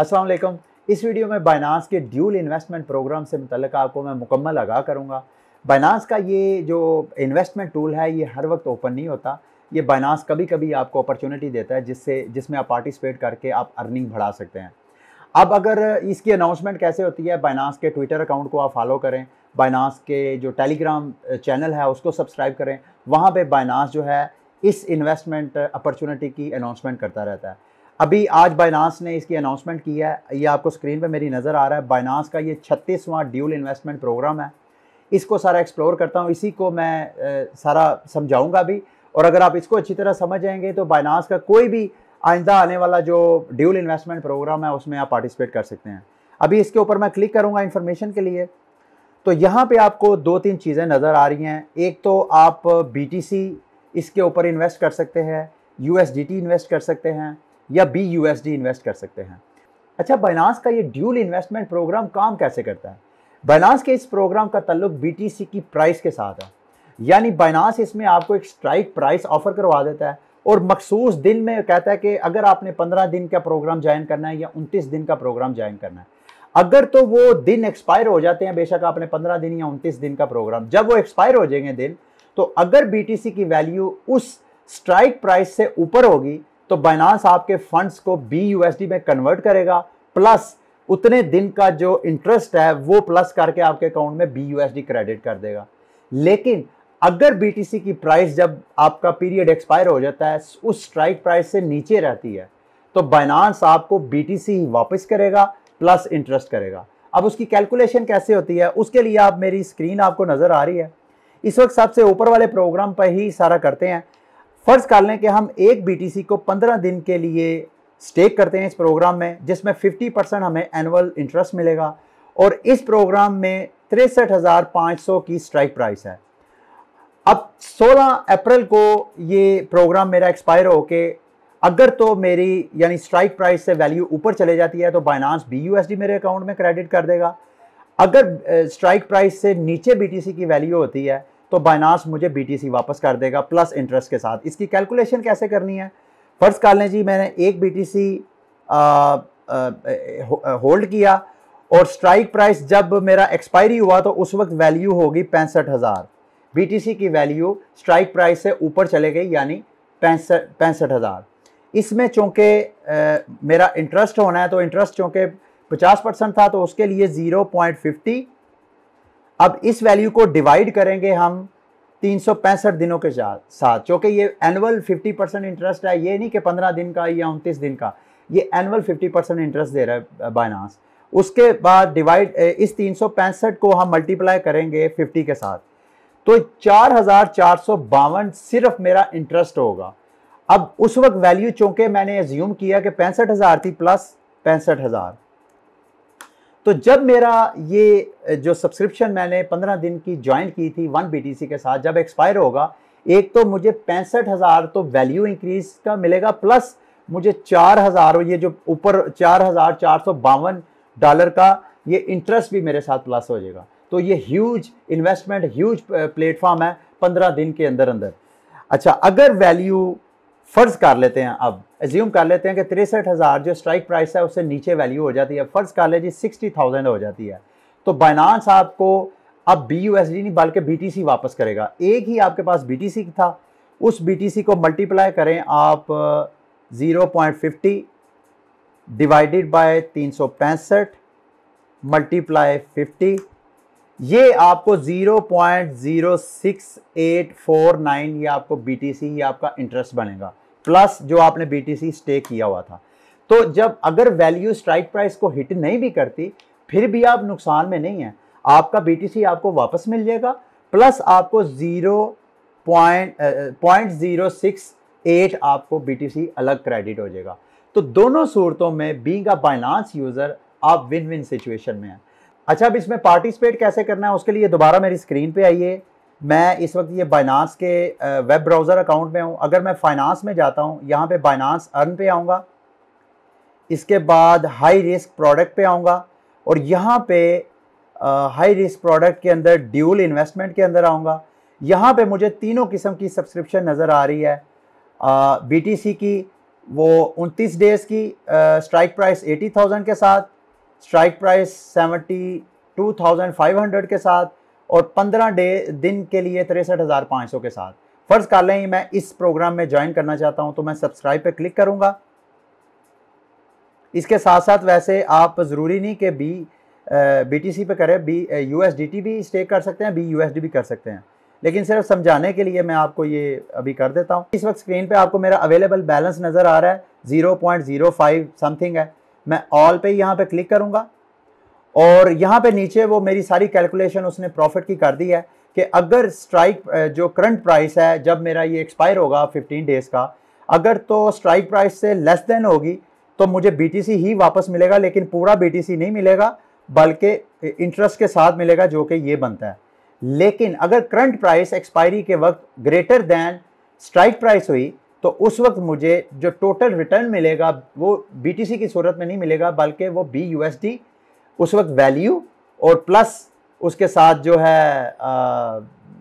अस्सलाम वालेकुम। इस वीडियो में बाइनास के ड्यूल इन्वेस्टमेंट प्रोग्राम से मुतलक आपको मैं मुकम्मल आगाह करूँगा। बाइनास का ये जो इन्वेस्टमेंट टूल है, ये हर वक्त ओपन नहीं होता। ये बाइनास कभी कभी आपको अपॉर्चुनिटी देता है, जिससे, जिसमें आप पार्टिसिपेट करके आप अर्निंग बढ़ा सकते हैं। अब अगर इसकी अनाउंसमेंट कैसे होती है बाइनास के ट्विटर अकाउंट को आप फॉलो करें बाइनास के जो टेलीग्राम चैनल है, उसको सब्सक्राइब करें, वहाँ पे बाइनास जो है, इस इन्वेस्टमेंट अपॉर्चुनिटी की अनाउंसमेंट करता रहता है। अभी आज बाइनास ने इसकी अनाउंसमेंट की है। ये आपको स्क्रीन पे मेरी नज़र आ रहा है। बाइनास का ये छत्तीसवां ड्यूल इन्वेस्टमेंट प्रोग्राम है। इसको सारा एक्सप्लोर करता हूँ। इसी को मैं सारा समझाऊँगा भी। और अगर आप इसको अच्छी तरह समझ जाएँगे तो बाइनास का कोई भी आइंदा आने वाला जो ड्यूल इन्वेस्टमेंट प्रोग्राम है, उसमें आप पार्टिसिपेट कर सकते हैं। अभी इसके ऊपर मैं क्लिक करूँगा इन्फॉर्मेशन के लिए। तो यहाँ पे आपको दो तीन चीज़ें नज़र आ रही हैं। एक तो आप BTC इसके ऊपर इन्वेस्ट कर सकते हैं। USDT इन्वेस्ट कर सकते हैं। या बी यू इन्वेस्ट कर सकते हैं। अच्छा बाइनास का ये ड्यूल इन्वेस्टमेंट प्रोग्राम काम कैसे करता है? बाइनास के इस प्रोग्राम का तल्लुक बी की प्राइस के साथ है। यानी बाइनास इसमें आपको एक स्ट्राइक प्राइस ऑफ़र करवा देता है और मखसूस दिन में कहता है कि अगर आपने पंद्रह दिन का प्रोग्राम ज्वाइन करना है या उनतीस दिन का प्रोग्राम ज्वाइन करना है। अगर तो वो दिन एक्सपायर हो जाते हैं, बेशक आपने पंद्रह दिन या उनतीस दिन का प्रोग्राम जब वो एक्सपायर हो जाएँगे दिन तो अगर बीटीसी की वैल्यू उस स्ट्राइक प्राइस से ऊपर होगी तो बाइनांस आपके फंड्स को बी यूएसडी में कन्वर्ट करेगा प्लस उतने दिन का जो इंटरेस्ट है, वो प्लस करके आपके अकाउंट में बी यूएसडी क्रेडिट कर देगा। लेकिन अगर बीटीसी की प्राइस जब आपका पीरियड एक्सपायर हो जाता है, उस स्ट्राइक प्राइस से नीचे रहती है तो बाइनांस आपको बीटीसी ही वापस करेगा प्लस इंटरेस्ट करेगा। अब उसकी कैलकुलेशन कैसे होती है, उसके लिए आप मेरी स्क्रीन आपको नज़र आ रही है। इस वक्त सबसे ऊपर वाले प्रोग्राम पर ही सारा करते हैं। फ़र्ज़ कर लें कि हम एक बीटीसी को 15 दिन के लिए स्टेक करते हैं इस प्रोग्राम में, जिसमें 50 परसेंट हमें एनुअल इंटरेस्ट मिलेगा और इस प्रोग्राम में तिरसठ की स्ट्राइक प्राइस है। अब 16 अप्रैल को ये प्रोग्राम मेरा एक्सपायर होके, अगर तो मेरी, यानी स्ट्राइक प्राइस से वैल्यू ऊपर चले जाती है तो बाइनांस बी मेरे अकाउंट में क्रेडिट कर देगा। अगर स्ट्राइक प्राइस से नीचे बीटीसी की वैल्यू होती है तो बाइनास मुझे बीटीसी वापस कर देगा प्लस इंटरेस्ट के साथ। इसकी कैलकुलेशन कैसे करनी है? फ़र्ज़ कर लें जी, मैंने एक बीटीसी होल्ड किया और स्ट्राइक प्राइस जब मेरा एक्सपायरी हुआ तो उस वक्त वैल्यू होगी पैंसठ हज़ार। बी की वैल्यू स्ट्राइक प्राइस से ऊपर चले गई, यानी पैंसठ पैंसठ हज़ार। इसमें चूँकि मेरा इंटरेस्ट होना है तो इंटरेस्ट चूँकि पचास परसेंट था तो उसके लिए ज़ीरो पॉइंट फिफ्टी अब इस वैल्यू को डिवाइड करेंगे हम तीन सौ पैंसठ दिनों के साथ। क्योंकि ये एनुअल 50 परसेंट इंटरेस्ट है, ये नहीं कि 15 दिन का या उनतीस दिन का, ये एनुअल 50 परसेंट इंटरेस्ट दे रहा है बाइनास उसके बाद डिवाइड इस तीन सौ पैंसठ को हम मल्टीप्लाई करेंगे 50 के साथ। तो चार हज़ार चार सौ बावन सिर्फ़ मेरा इंटरेस्ट होगा। अब उस वक्त वैल्यू चूँकि मैंने एज्यूम किया कि पैंसठ हज़ार थी प्लस पैंसठ हज़ार। तो जब मेरा ये जो सब्सक्रिप्शन मैंने पंद्रह दिन की ज्वाइन की थी वन बीटीसी के साथ, जब एक्सपायर होगा, एक तो मुझे पैंसठ हज़ार तो वैल्यू इंक्रीज का मिलेगा प्लस मुझे चार हज़ार ये जो ऊपर चार हज़ार चार सौ बावन डॉलर का ये इंटरेस्ट भी मेरे साथ प्लस हो जाएगा। तो ये ह्यूज इन्वेस्टमेंट ह्यूज प्लेटफॉर्म है पंद्रह दिन के अंदर अंदर अच्छा अगर वैल्यू फ़र्ज़ कर लेते हैं अब एज्यूम कर लेते हैं कि तिरसठ हज़ार जो स्ट्राइक प्राइस है, उससे नीचे वैल्यू हो जाती है। फ़र्ज़ कर ले जी सिक्सटी थाउज़ेंड हो जाती है। तो बाइनांस आपको अब बी यू एस डी नहीं, बल्कि बी टी सी वापस करेगा। एक ही आपके पास बी टी सी था। उस बी टी सी को मल्टीप्लाई करें आप zero point fifty divided by तीन सौ पैंसठ मल्टीप्लाई फिफ्टी ये आपको zero point zero six eight four nine ये आपको बी टी सी ये आपका इंटरेस्ट बनेगा। प्लस जो आपने बीटीसी स्टे किया हुआ था। तो जब अगर वैल्यू स्ट्राइक प्राइस को हिट नहीं भी करती, फिर भी आप नुकसान में नहीं है। आपका बीटीसी आपको वापस मिल जाएगा, प्लस आपको zero point zero six eight आपको बीटीसी अलग क्रेडिट हो जाएगा। तो दोनों सूरतों में बींग अ बाइनांस यूज़र आप विन विन सिचुएशन में हैं। अच्छा अब इसमें पार्टिसिपेट कैसे करना है, उसके लिए दोबारा मेरी स्क्रीन पे आइए। मैं इस वक्त ये बाइनास के वेब ब्राउज़र अकाउंट में हूँ। अगर मैं फाइनेंस में जाता हूँ, यहाँ पे बाइनास अर्न पे आऊँगा। इसके बाद हाई रिस्क प्रोडक्ट पे आऊँगा और यहाँ पे हाई रिस्क प्रोडक्ट के अंदर ड्यूल इन्वेस्टमेंट के अंदर आऊँगा। यहाँ पे मुझे तीनों किस्म की सब्सक्रिप्शन नज़र आ रही है। बीटीसी की, वो उनतीस डेज़ की स्ट्राइक प्राइस एटी थाउज़ेंड के साथ strike price seventy two thousand five hundred के साथ और पंद्रह डे दिन के लिए तिरसठ हज़ार पाँच सौ के साथ। फ़र्ज़ कर लें, मैं इस प्रोग्राम में ज्वाइन करना चाहता हूँ तो मैं सब्सक्राइब पे क्लिक करूँगा। इसके साथ साथ वैसे आप ज़रूरी नहीं कि बी बी टी सी पे करें B U S D T भी स्टे कर सकते हैं बी यू एस डी भी कर सकते हैं। लेकिन सिर्फ़ समझाने के लिए मैं आपको ये अभी कर देता हूँ। इस वक्त स्क्रीन पे आपको मेरा अवेलेबल बैलेंस नज़र आ रहा है zero point zero five something है। मैं ऑल पे यहाँ पे क्लिक करूँगा। और यहाँ पे नीचे वो मेरी सारी कैलकुलेशन उसने प्रॉफिट की कर दी है कि अगर स्ट्राइक जो करंट प्राइस है, जब मेरा ये एक्सपायर होगा 15 डेज़ का, अगर तो स्ट्राइक प्राइस से लेस देन होगी तो मुझे बीटीसी ही वापस मिलेगा, लेकिन पूरा बीटीसी नहीं मिलेगा, बल्कि इंटरेस्ट के साथ मिलेगा, जो कि ये बनता है। लेकिन अगर करंट प्राइस एक्सपायरी के वक्त ग्रेटर दैन स्ट्राइक प्राइस हुई तो उस वक्त मुझे जो टोटल रिटर्न मिलेगा, वो बीटीसी की सूरत में नहीं मिलेगा, बल्कि वो बी उस वक्त वैल्यू और प्लस उसके साथ जो है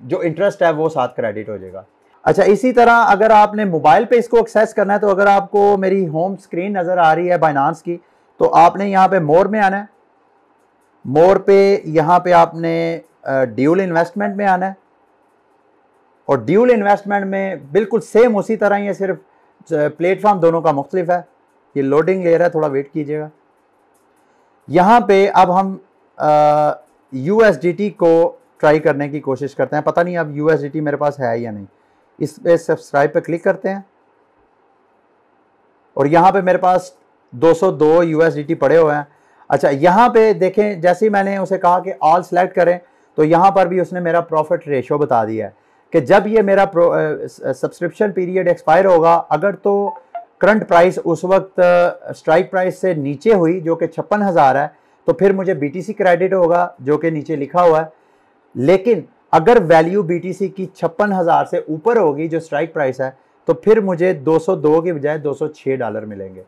जो इंटरेस्ट है वो साथ क्रेडिट हो जाएगा। अच्छा इसी तरह अगर आपने मोबाइल पे इसको एक्सेस करना है तो अगर आपको मेरी होम स्क्रीन नज़र आ रही है बाइनांस की तो आपने यहाँ पे मोर में आना है। मोर पे यहाँ पे आपने ड्यूल इन्वेस्टमेंट में आना है। और ड्यूल इन्वेस्टमेंट में बिल्कुल सेम उसी तरह है सिर्फ़ प्लेटफॉर्म दोनों का मुख्तलिफ़ है। ये लोडिंग ले रहा है, थोड़ा वेट कीजिएगा। यहाँ पे अब हम यू को ट्राई करने की कोशिश करते हैं। पता नहीं अब यू मेरे पास है या नहीं। इस पे सब्सक्राइब पे क्लिक करते हैं। और यहाँ पे मेरे पास 202 यूएसडीटी पड़े हुए हैं। अच्छा यहाँ पे देखें, जैसे ही मैंने उसे कहा कि ऑल सेलेक्ट करें तो यहाँ पर भी उसने मेरा प्रॉफिट रेशो बता दिया है कि जब ये मेरा सब्सक्रिप्शन पीरियड एक्सपायर होगा, अगर तो करंट प्राइस उस वक्त स्ट्राइक प्राइस से नीचे हुई, जो कि छप्पन हज़ार है तो फिर मुझे बीटीसी क्रेडिट होगा, जो कि नीचे लिखा हुआ है। लेकिन अगर वैल्यू बीटीसी की छप्पन हज़ार से ऊपर होगी, जो स्ट्राइक प्राइस है तो फिर मुझे 202 के बजाय 206 डॉलर मिलेंगे।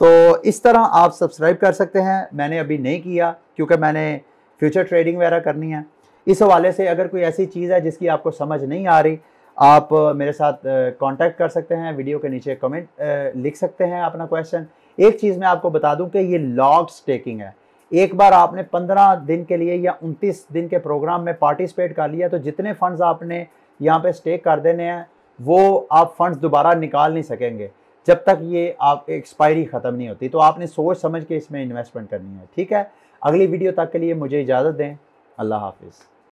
तो इस तरह आप सब्सक्राइब कर सकते हैं। मैंने अभी नहीं किया, क्योंकि मैंने फ्यूचर ट्रेडिंग वगैरह करनी है। इस हवाले से अगर कोई ऐसी चीज़ है जिसकी आपको समझ नहीं आ रही आप मेरे साथ कांटेक्ट कर सकते हैं वीडियो के नीचे कमेंट लिख सकते हैं अपना क्वेश्चन एक चीज़ मैं आपको बता दूँ कि ये लॉग स्टेकिंग है। एक बार आपने 15 दिन के लिए या 29 दिन के प्रोग्राम में पार्टिसिपेट कर लिया तो जितने फंड्स आपने यहाँ पे स्टेक कर देने हैं, वो आप फंड्स दोबारा निकाल नहीं सकेंगे, जब तक ये आप एक्सपायरी ख़त्म नहीं होती। तो आपने सोच समझ के इसमें इन्वेस्टमेंट करनी है, ठीक है? अगली वीडियो तक के लिए मुझे इजाज़त दें। अल्लाह हाफिज़।